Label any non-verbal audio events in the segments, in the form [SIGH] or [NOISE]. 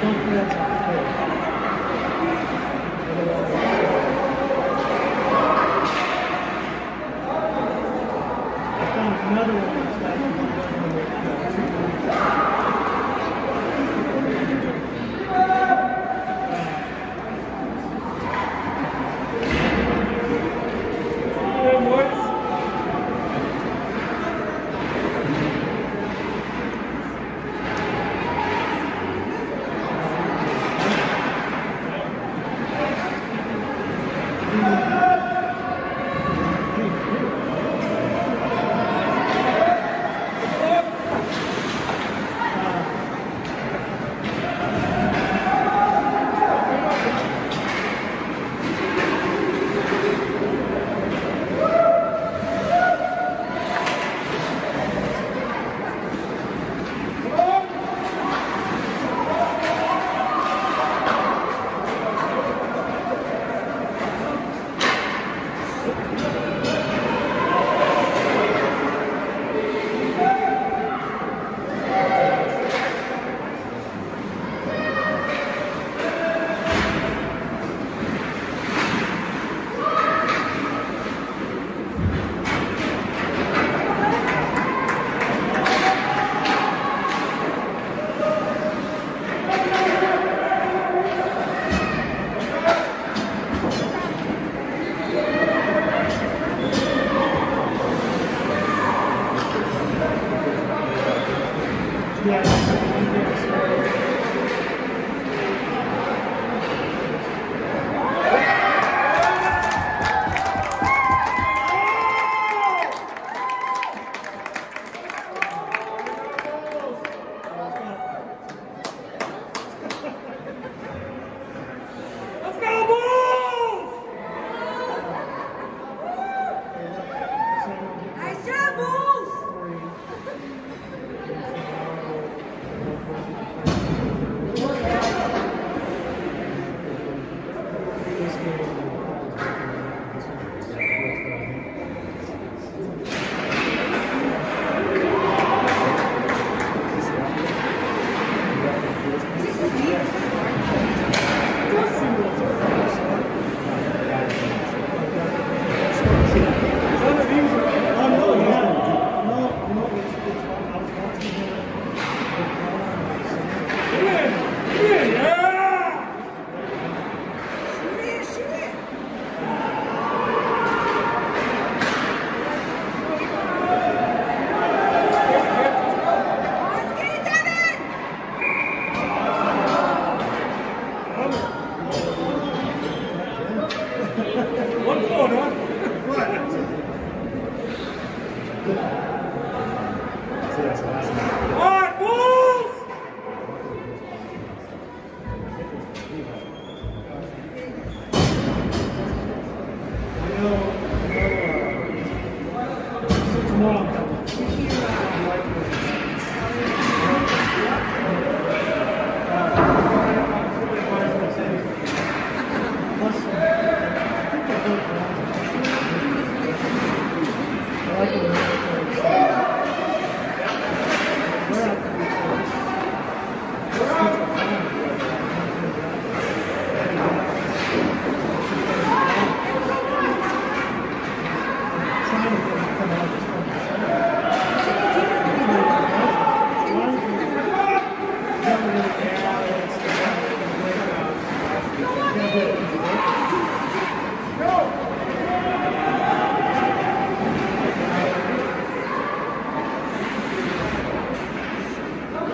Obrigada.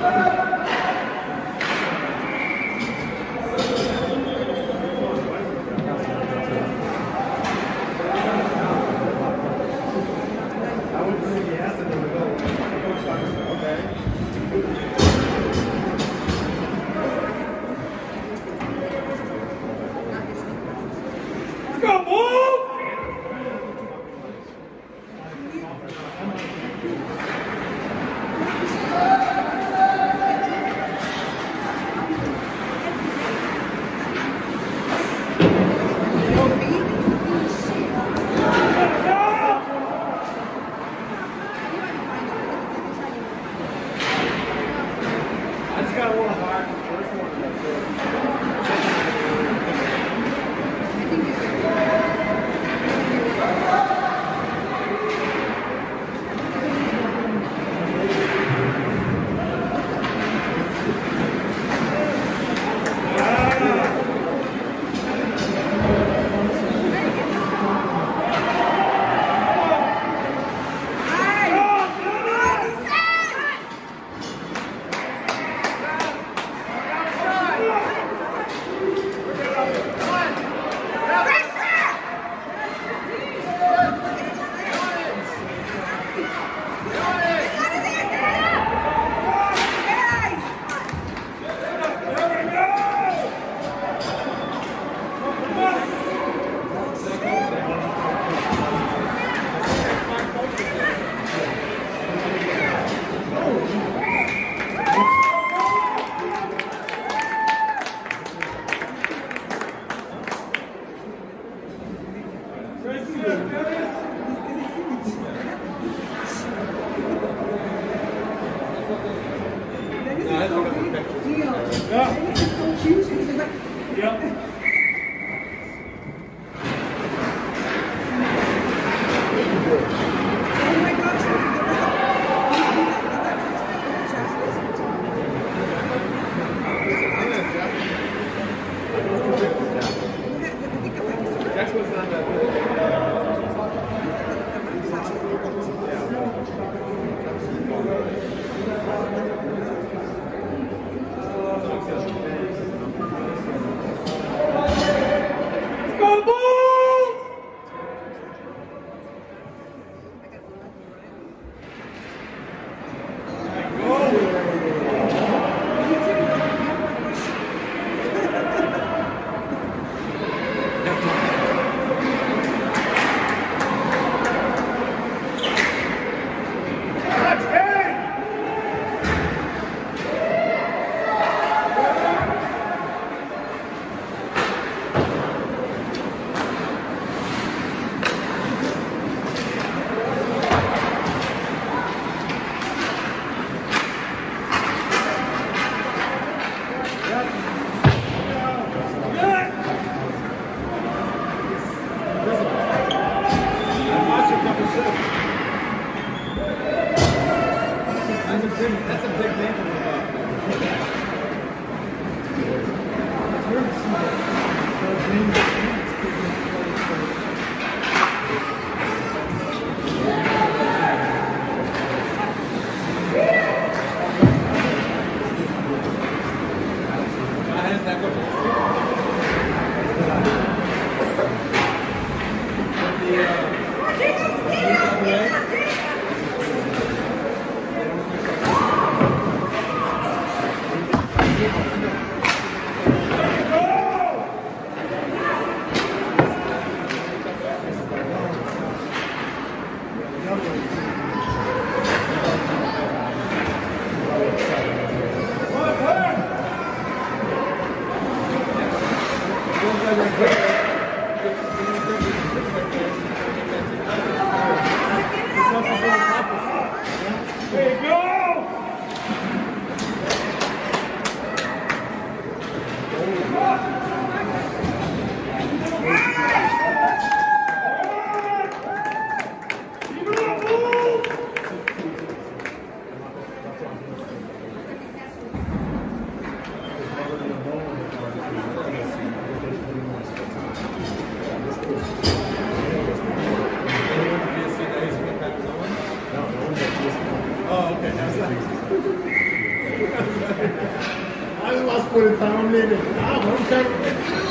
Let's [LAUGHS] Thank you. I just lost